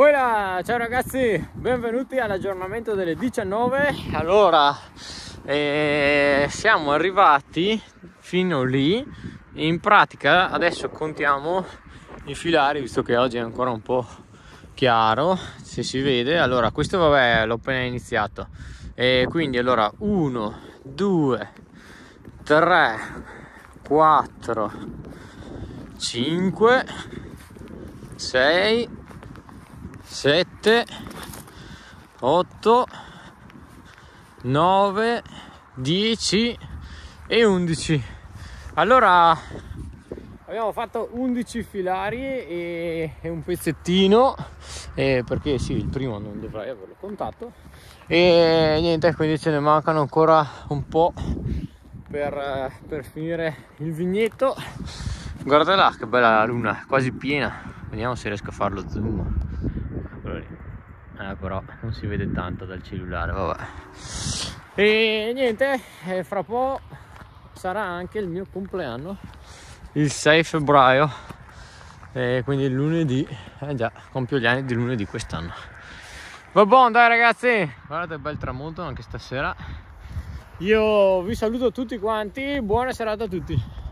Voilà, ciao ragazzi, benvenuti all'aggiornamento delle 19. Allora, eh, siamo arrivati fino lì. In pratica adesso contiamo i filari, visto che oggi è ancora un po' chiaro, se si vede. Allora, questo vabbè l'ho appena iniziato. E quindi allora 1, 2, 3, 4, 5, 6, 7 8 9 10 e 11 allora abbiamo fatto 11 filari e, e un pezzettino eh, perché sì il primo non dovrei averlo contato. E niente quindi ce ne mancano ancora un po' per, per finire il vigneto. Guarda là che bella la luna quasi piena. Vediamo se riesco a farlo zoom eh, però non si vede tanto dal cellulare. Vabbè. E niente fra poco sarà anche il mio compleanno il 6 febbraio. E quindi il lunedì eh già compio gli anni di lunedì quest'anno. Va buon dai ragazzi. Guardate il bel tramonto anche stasera. Io vi saluto tutti quanti. Buona serata a tutti